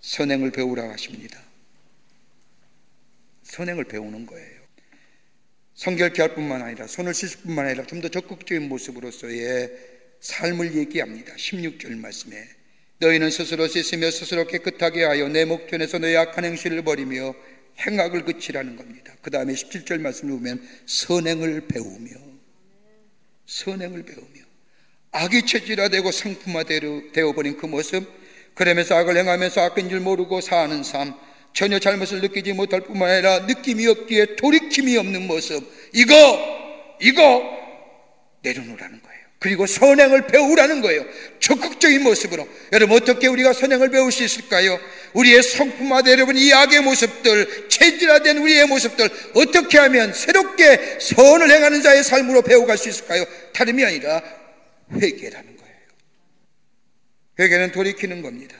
선행을 배우라 하십니다. 선행을 배우는 거예요. 성결케 할 뿐만 아니라 손을 씻을 뿐만 아니라 좀 더 적극적인 모습으로서의 삶을 얘기합니다. 16절 말씀에 너희는 스스로 씻으며 스스로 깨끗하게 하여 내 목전에서 너의 악한 행실을 버리며 행악을 그치라는 겁니다. 그 다음에 17절 말씀을 보면 선행을 배우며 선행을 배우며 악이 체질화되고 상품화되어버린 그 모습 그러면서 악을 행하면서 악인 줄 모르고 사는 삶 전혀 잘못을 느끼지 못할 뿐만 아니라 느낌이 없기에 돌이킴이 없는 모습 이거 이거 내려놓으라는 거예요 그리고 선행을 배우라는 거예요 적극적인 모습으로 여러분 어떻게 우리가 선행을 배울 수 있을까요? 우리의 성품화되려는 이 악의 모습들 체질화된 우리의 모습들 어떻게 하면 새롭게 선을 행하는 자의 삶으로 배워갈 수 있을까요? 다름이 아니라 회개라는 거예요 회개는 돌이키는 겁니다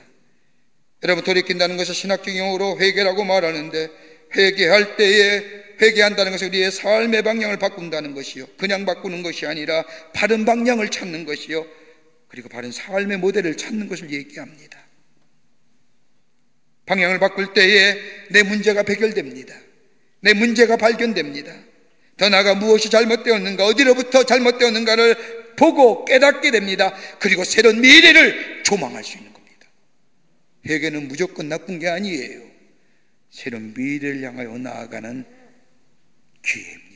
여러분 돌이킨다는 것은 신학적 용어로 회개라고 말하는데 회개할 때에 회개한다는 것은 우리의 삶의 방향을 바꾼다는 것이요. 그냥 바꾸는 것이 아니라 바른 방향을 찾는 것이요. 그리고 바른 삶의 모델을 찾는 것을 얘기합니다. 방향을 바꿀 때에 내 문제가 해결됩니다. 내 문제가 발견됩니다. 더 나아가 무엇이 잘못되었는가, 어디로부터 잘못되었는가를 보고 깨닫게 됩니다. 그리고 새로운 미래를 조망할 수 있는 겁니다. 회개는 무조건 나쁜 게 아니에요. 새로운 미래를 향하여 나아가는 기회입니다.